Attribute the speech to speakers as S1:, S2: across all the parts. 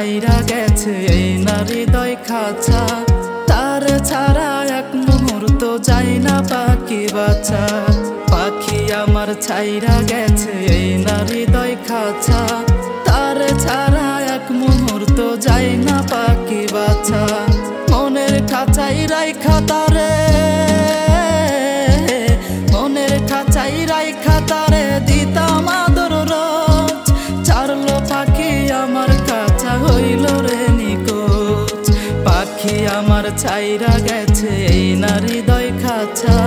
S1: ছাইরা গেছে এই নারী দয় খাঁচা। তার ছাড়া এক মুহূর্ত যাই না পাখি বাচ্চা পাখি আমার ছাইরা গেছে এই নারী দয় খাঁচা। তার ছাড়া এক মুহূর্ত যাই না পাখি বাচ্চা মনের খাঁচাই রাই খাতারে মনের খাঁচাই রাই খাতারে ছাইরা গেছে এই নারী দয় খাঁচা।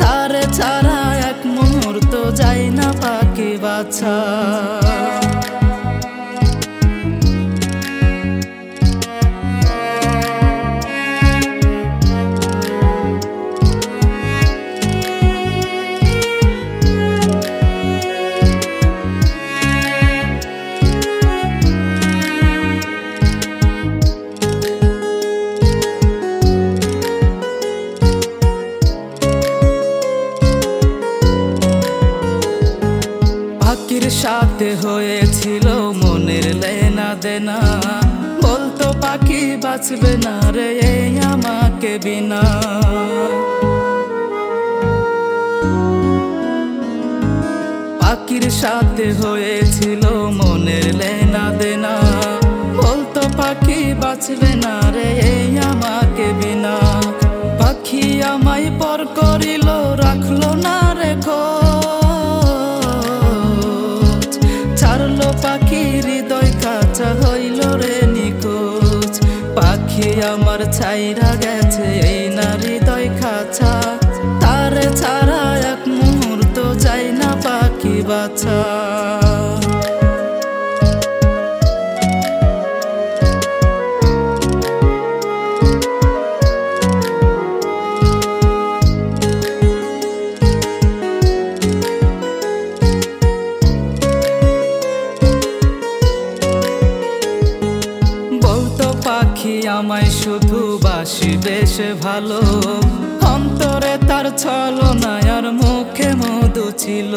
S1: তারে ছাড়া এক মুহূর্ত যাই না পাখি বাছা। পাখির সাথে হয়েছিল মনের লেনা দেনা। বলতো পাখি বাঁচবে না রে আমাকে বিনা। পাখির সাথে হয়েছিল মনের লেনা দেনা। বলতো পাখি বাঁচবে না ছাইরা গেছে এই না হৃদয় খাঁচা। তার ছাড়া এক মুহূর্ত যাই না পাখি বাছা। আমায় শুধু বাসি বেশ ভালো। অন্তরে তার ছলনা আর মুখে মধু ছিল।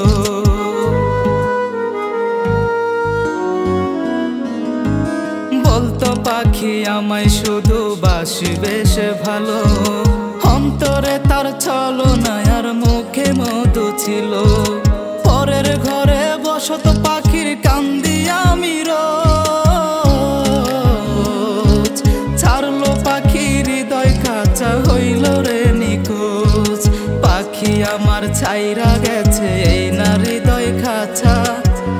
S1: বলতো পাখি আমায় শুধু বাসি বেশ ভালো। অন্তরে তার ছলনা আর মুখে মধু ছিল। ছাইরা গেছে এই না হৃদয় খাঁচা।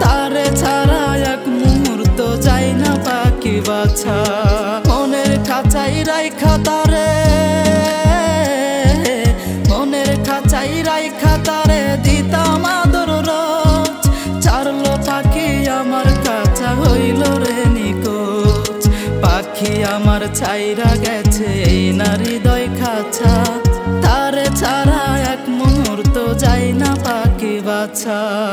S1: তারে ছাড়া এক মুহূর্ত যাই না পাখি বাছা। মনের খাঁচাই রাই খাতারে মনের খাঁচাই রাই খাতারে দিতাম আদর রোজ। চারলো পাখি আমার কাছা হইল রে নিকোচ পাখি আমার ছাইরা গেছে এই না হৃদয় খাঁচা। তারে